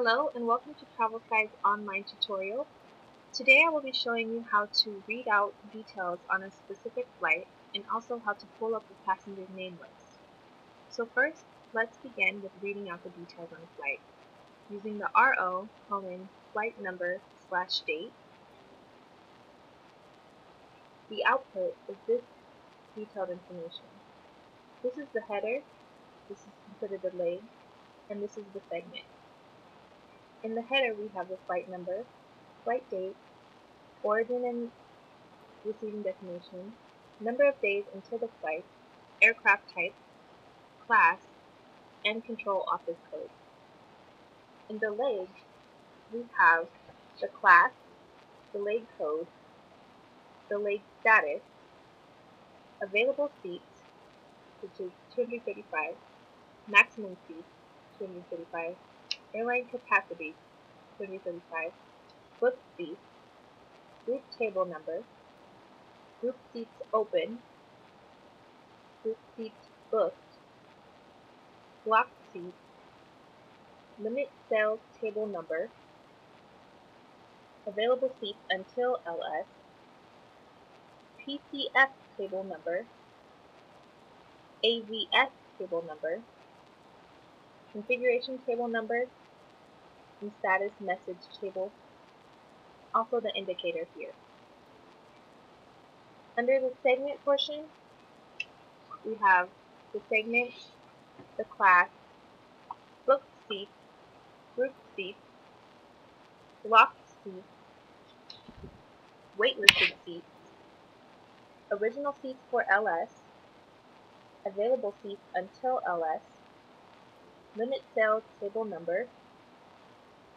Hello and welcome to TravelSky's online tutorial. Today I will be showing you how to read out details on a specific flight and also how to pull up the passenger's name list. So first, let's begin with reading out the details on a flight. Using the RO colon flight number slash date, the output is this detailed information. This is the header, this is considered the leg, and this is the segment. In the header, we have the flight number, flight date, origin and receiving destination, number of days until the flight, aircraft type, class, and control office code. In the leg, we have the class, the leg code, the leg status, available seats, which is 235, maximum seats, 235, airline capacity 2035, book seats, group table number, group seats open, group seats booked, block seats, limit sales table number, available seats until LS, PCF table number, AVS table number, configuration table number, and status message table, also the indicator here. Under the segment portion, we have the segment, the class, booked seats, group seats, blocked seats, waitlisted seats, original seats for LS, available seats until LS, limit sales table number,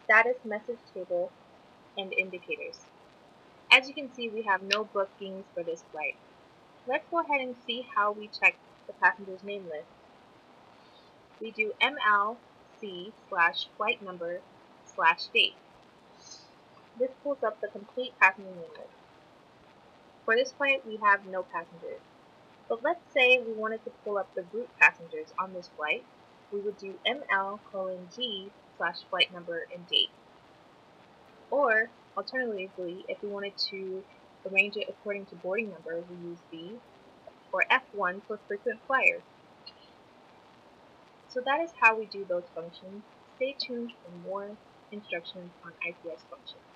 status message table, and indicators. As you can see, we have no bookings for this flight. Let's go ahead and see how we check the passenger's name list. We do MLC slash flight number slash date. This pulls up the complete passenger name list. For this flight, we have no passengers. But let's say we wanted to pull up the group passengers on this flight we would do ML colon G slash flight number and date. Or, alternatively, if we wanted to arrange it according to boarding number, we use B, or F1 for frequent flyers. So that is how we do those functions. Stay tuned for more instructions on ICS functions.